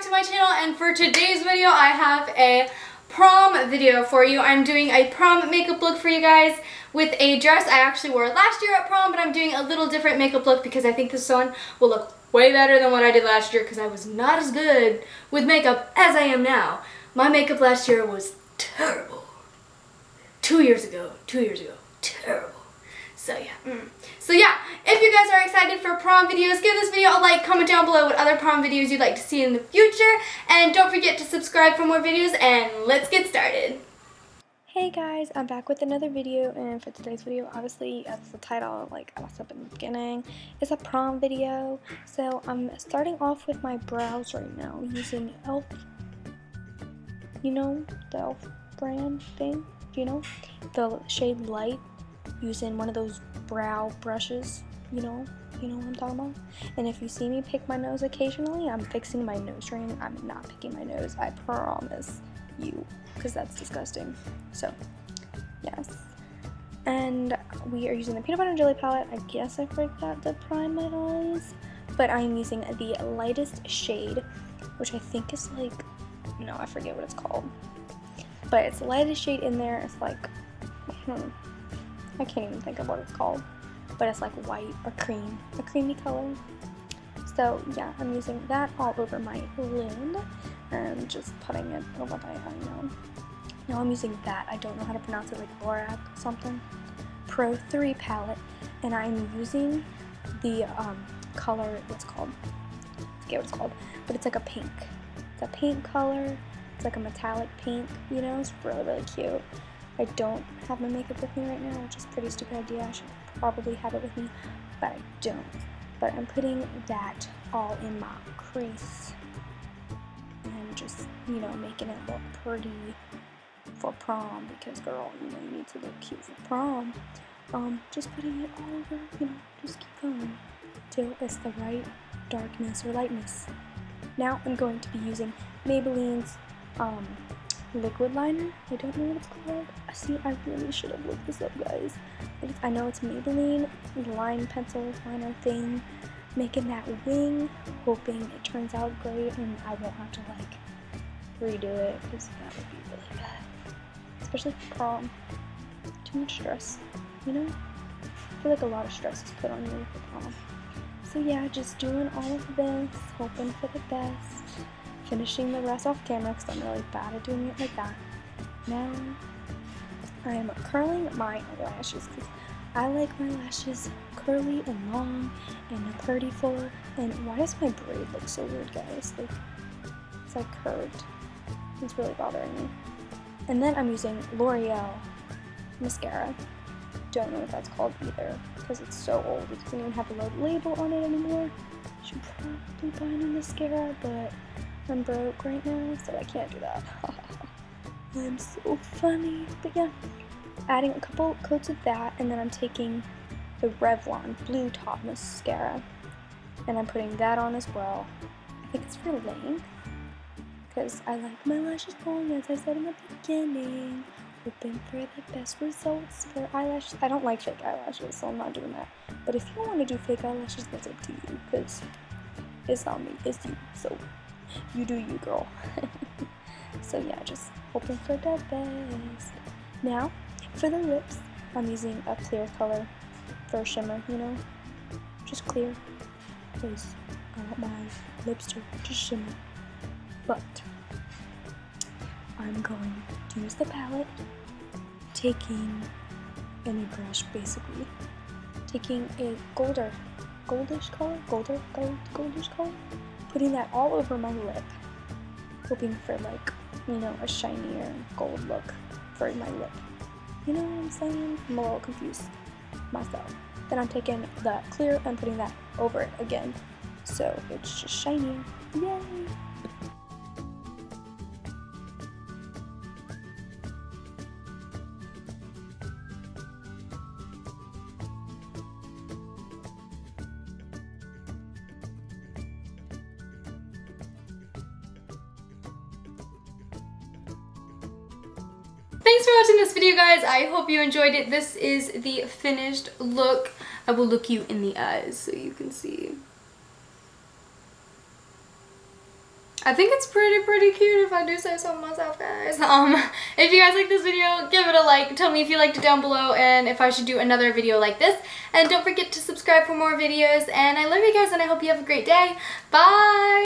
back to my channel and for today's video I have a prom video for you. I'm doing a prom makeup look for you guys with a dress I actually wore last year at prom but I'm doing a little different makeup look because I think this one will look way better than what I did last year because I was not as good with makeup as I am now. My makeup last year was terrible. Two years ago, two years ago, terrible. So yeah. Mm. So yeah, if you guys are excited for prom videos, give this video a like, comment down below what other prom videos you'd like to see in the future, and don't forget to subscribe for more videos, and let's get started. Hey guys, I'm back with another video, and for today's video, obviously, as the title, like I said in the beginning, it's a prom video. So I'm starting off with my brows right now using e.l.f. You know, the e.l.f. brand thing, you know? The shade Light using one of those brow brushes, you know, you know what I'm talking about? And if you see me pick my nose occasionally, I'm fixing my nose ring. I'm not picking my nose, I promise you, because that's disgusting. So, yes. And we are using the peanut butter and jelly palette. I guess I forgot to prime my eyes. But I'm using the lightest shade, which I think is like, no, I forget what it's called. But it's the lightest shade in there. It's like, hmm, I can't even think of what it's called, but it's like white or cream, a creamy color. So yeah, I'm using that all over my lid and just putting it over my eye now. Now I'm using that, I don't know how to pronounce it, like Lorac something, Pro 3 palette, and I'm using the um, color, what's called, I forget what it's called, but it's like a pink. It's a pink color, it's like a metallic pink, you know, it's really, really cute. I don't have my makeup with me right now, which is pretty stupid idea. I should probably have it with me, but I don't. But I'm putting that all in my crease and just, you know, making it look pretty for prom because, girl, you know, you need to look cute for prom. Um, just putting it all over, you know, just keep going till it's the right darkness or lightness. Now I'm going to be using Maybelline's um, liquid liner. I don't know what it's called. See, I really should have looked this up, guys. I know it's Maybelline line pencil liner thing. Making that wing, hoping it turns out great and I won't have to like redo it because that would be really bad. Especially for prom. Too much stress, you know? I feel like a lot of stress is put on you for prom. So yeah, just doing all of this, hoping for the best finishing the rest off camera because I'm really bad at doing it like that. Now I'm curling my eyelashes because I like my lashes curly and long and pretty full. And why does my braid look so weird, guys? Like, it's like curved. It's really bothering me. And then I'm using L'Oreal mascara. Don't know what that's called either because it's so old. It doesn't even have a label on it anymore. Should probably buy new mascara, but I'm broke right now, so I can't do that. I'm so funny. But yeah, adding a couple coats of that, and then I'm taking the Revlon Blue Top Mascara, and I'm putting that on as well. I think it's for length, because I like my lashes long, as I said in the beginning. Hoping for the best results for eyelashes. I don't like fake eyelashes, so I'm not doing that. But if you want to do fake eyelashes, that's up to you, because it's not me, it's you. So you do you, girl. so yeah, just hoping for the best. Now, for the lips, I'm using a clear color for shimmer, you know? Just clear, because I want my lips to just shimmer. But, I'm going to use the palette, taking any brush, basically. Taking a golder, goldish color, golder, gold, goldish color, putting that all over my lip, hoping for like, you know, a shinier gold look for my lip. You know what I'm saying? I'm a little confused myself. Then I'm taking that clear and putting that over it again. So it's just shiny. Yay! Thanks for watching this video, guys. I hope you enjoyed it. This is the finished look. I will look you in the eyes so you can see. I think it's pretty, pretty cute if I do say so myself, guys. Um, if you guys like this video, give it a like. Tell me if you liked it down below and if I should do another video like this. And don't forget to subscribe for more videos. And I love you guys and I hope you have a great day. Bye!